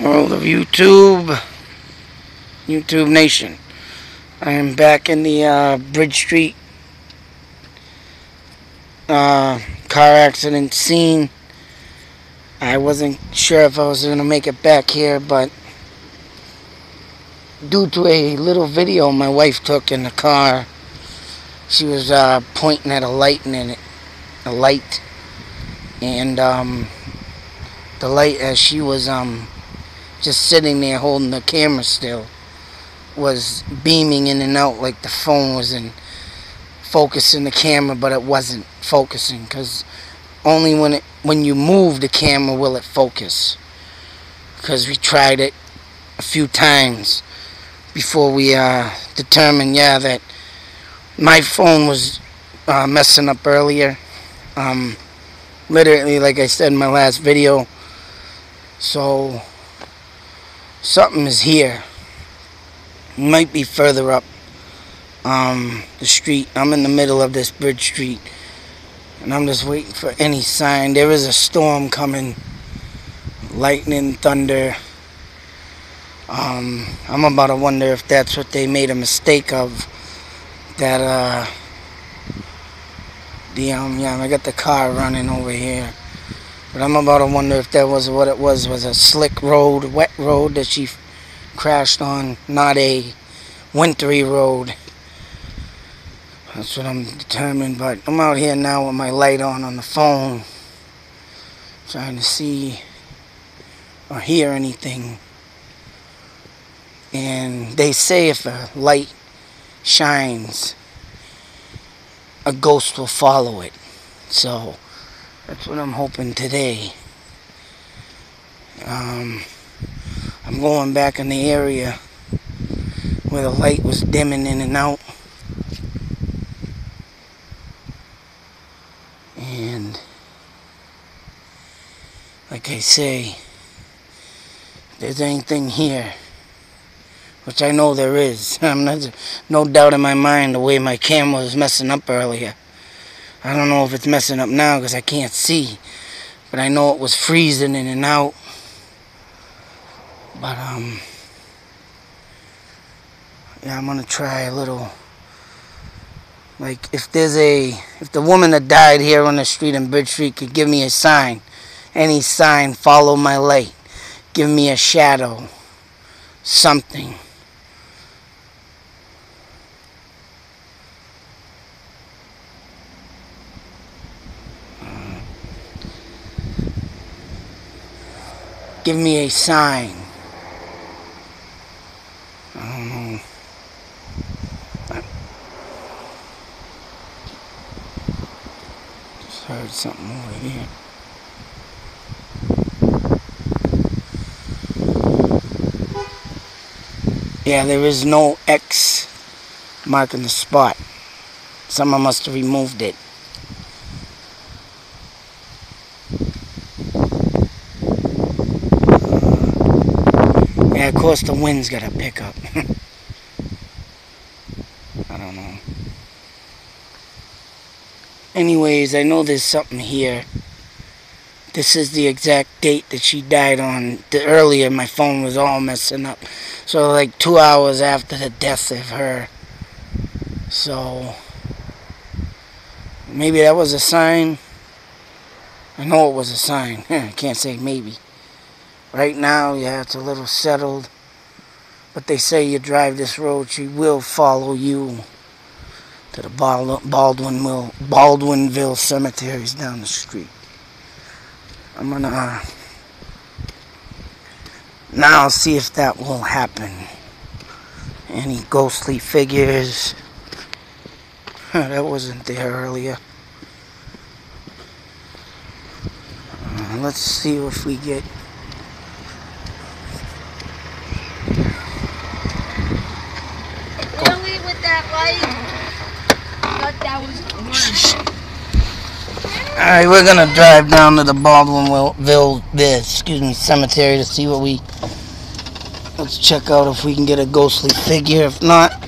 world of YouTube, YouTube Nation. I am back in the uh, Bridge Street uh, car accident scene. I wasn't sure if I was going to make it back here, but due to a little video my wife took in the car, she was uh, pointing at a light in it, a light, and um, the light as she was um, just sitting there holding the camera still was beaming in and out like the phone was in focusing the camera but it wasn't focusing because only when it when you move the camera will it focus. Because we tried it a few times before we uh, determined yeah that my phone was uh, messing up earlier. Um, literally like I said in my last video so something is here. Might be further up um, the street. I'm in the middle of this bridge street. And I'm just waiting for any sign. There is a storm coming. Lightning, thunder. Um, I'm about to wonder if that's what they made a mistake of. That, uh, the, um, yeah, I got the car running over here. But I'm about to wonder if that was what it was, was a slick road, wet road that she crashed on, not a wintry road. That's what I'm determined, but I'm out here now with my light on on the phone, trying to see or hear anything. And they say if a light shines, a ghost will follow it. So, that's what I'm hoping today. Um, I'm going back in the area where the light was dimming in and out. And like I say, there's anything here, which I know there is, I'm not, no doubt in my mind the way my camera was messing up earlier. I don't know if it's messing up now because I can't see. But I know it was freezing in and out. But, um... Yeah, I'm gonna try a little... Like, if there's a... If the woman that died here on the street in Bridge Street could give me a sign. Any sign, follow my light. Give me a shadow. Something. Give me a sign. I don't know. I just heard something over here. Yeah, there is no X marking the spot. Someone must have removed it. Yeah, of course the wind's got to pick up. I don't know. Anyways, I know there's something here. This is the exact date that she died on. The earlier my phone was all messing up. So like two hours after the death of her. So maybe that was a sign. I know it was a sign. I can't say maybe. Right now, yeah, it's a little settled. But they say you drive this road, she will follow you to the Baldwinville, Baldwinville cemeteries down the street. I'm gonna uh, now see if that will happen. Any ghostly figures? that wasn't there earlier. Uh, let's see if we get Alright, we're gonna drive down to the Baldwinville, excuse me, cemetery to see what we, let's check out if we can get a ghostly figure. If not,